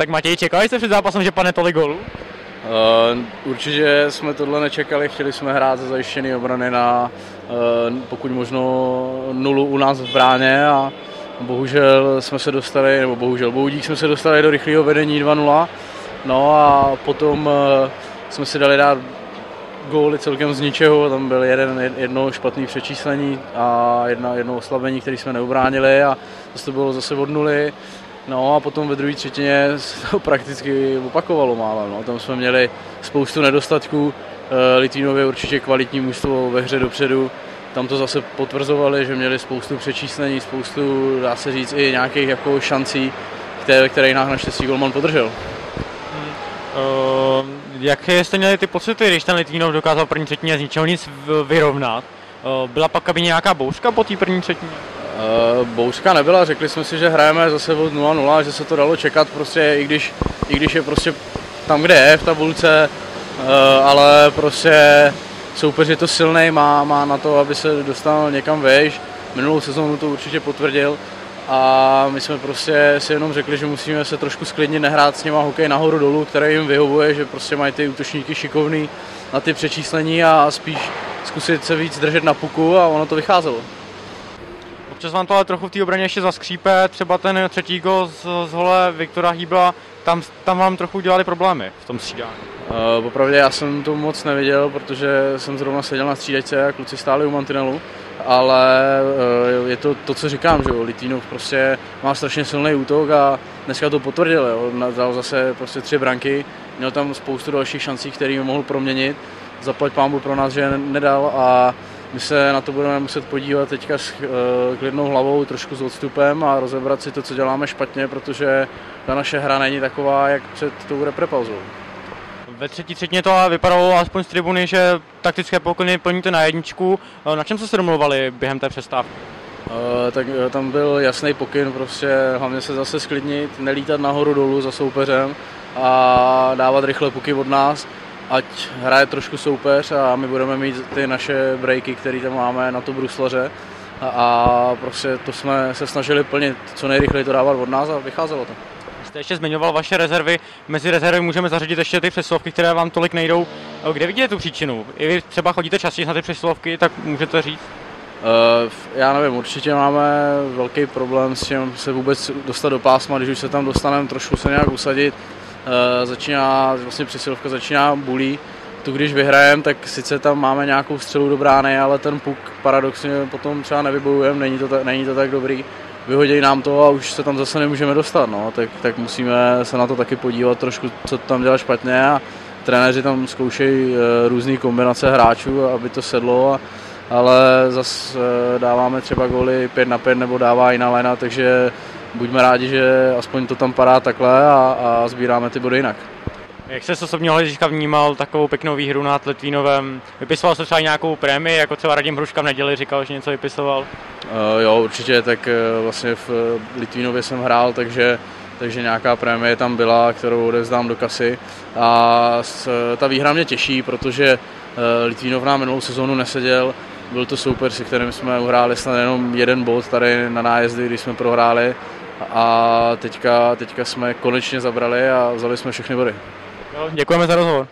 Tak Matěj, čekali jste před zápasem, že padne tolik gólů? Uh, určitě jsme tohle nečekali, chtěli jsme hrát za zajištěný obrany na uh, pokud možno nulu u nás v bráně a bohužel jsme se dostali, nebo bohužel, bohudík jsme se dostali do rychlého vedení 2-0. No a potom uh, jsme si dali dát góly celkem z ničeho, tam byl jeden, jedno špatné přečíslení a jedna, jedno oslabení, které jsme neubránili a to bylo zase od nuly. No a potom ve druhé třetině se to prakticky opakovalo málo. No. Tam jsme měli spoustu nedostatků, Litvínově určitě kvalitní mužstvo ve hře dopředu, tam to zase potvrzovali, že měli spoustu přečíslení, spoustu, dá se říct, i nějakých jako šancí, které, které jinak naštěstí Golman podržel. Hmm. Uh, jaké jste měli ty pocity, když ten Litvínov dokázal první třetině z ničeho nic vyrovnat? Uh, byla pak aby nějaká bouřka po té první třetině? Uh, bouřka nebyla, řekli jsme si, že hrajeme zase od 0-0, že se to dalo čekat prostě, i když, i když je prostě tam, kde je v tabulce, uh, ale prostě soupeř je to silný, má, má na to, aby se dostal někam vejš. Minulou sezónu to určitě potvrdil a my jsme prostě si jenom řekli, že musíme se trošku sklidnit, nehrát s něma hokej nahoru dolů, který jim vyhovuje, že prostě mají ty útočníky šikovný na ty přečíslení a spíš zkusit se víc držet na puku a ono to vycházelo. Občas vám to ale trochu v té obraně ještě zaskřípe, třeba ten třetí gol z, z hole Viktora Hýbla, tam, tam vám trochu dělali problémy v tom střídání. Uh, popravdě já jsem to moc neviděl, protože jsem zrovna seděl na střídačce a kluci stáli u mantinelu, ale uh, je to to, co říkám, že Litvinov prostě má strašně silný útok a dneska to potvrdil, jo, dal zase prostě tři branky, měl tam spoustu dalších šancí, které mohl proměnit, zaplať pámbu pro nás, že nedal a my se na to budeme muset podívat teďka s uh, klidnou hlavou, trošku s odstupem a rozebrat si to, co děláme špatně, protože ta naše hra není taková, jak před tou reprepauzou. Ve třetí třetině to vypadalo aspoň z tribuny, že taktické pokyny plníte na jedničku. Na čem jste se domluvali během té přestávky? Uh, tak tam byl jasný pokyn, prostě hlavně se zase sklidnit, nelítat nahoru dolů za soupeřem a dávat rychle puky od nás, ať hraje trošku soupeř a my budeme mít ty naše breaky, které tam máme na to bruslaře a, a prostě to jsme se snažili plnit, co nejrychleji to dávat od nás a vycházelo to jste ještě zmiňoval vaše rezervy. Mezi rezervy můžeme zařadit ještě ty přeslovky, které vám tolik nejdou. Kde vidíte tu příčinu? I vy třeba chodíte častěji na ty přeslovky, tak můžete říct? Uh, já nevím, určitě máme velký problém s tím se vůbec dostat do pásma, když už se tam dostaneme trošku se nějak usadit. Uh, začíná, vlastně přesilovka začíná bulí. Tu když vyhrajeme, tak sice tam máme nějakou střelu do brány, ale ten puk paradoxně potom třeba nevybojujeme, není to, není to tak dobrý vyhodí nám to a už se tam zase nemůžeme dostat, no, tak, tak musíme se na to taky podívat trošku, co tam dělá špatně a trenéři tam zkoušejí eh, různé kombinace hráčů, aby to sedlo, a, ale zase dáváme třeba góly 5 na 5 nebo dává jiná lena, takže buďme rádi, že aspoň to tam padá takhle a, a sbíráme ty body jinak. Jak jsi osobně hlediska vnímal takovou pěknou výhru nad Litvínovem? Vypisoval se třeba nějakou prémii, jako třeba Radim Hruška v neděli říkal, že něco vypisoval? Uh, jo, určitě, tak uh, vlastně v uh, Litvínově jsem hrál, takže takže nějaká prémie tam byla, kterou odevzdám do kasy. A s, ta výhra mě těší, protože Litvínov nám minulou sezónu neseděl. Byl to super, se kterým jsme uhráli snad jenom jeden bod tady na nájezdy, když jsme prohráli. A teďka, teďka jsme konečně zabrali a vzali jsme všechny body. Děkujeme za rozhovor.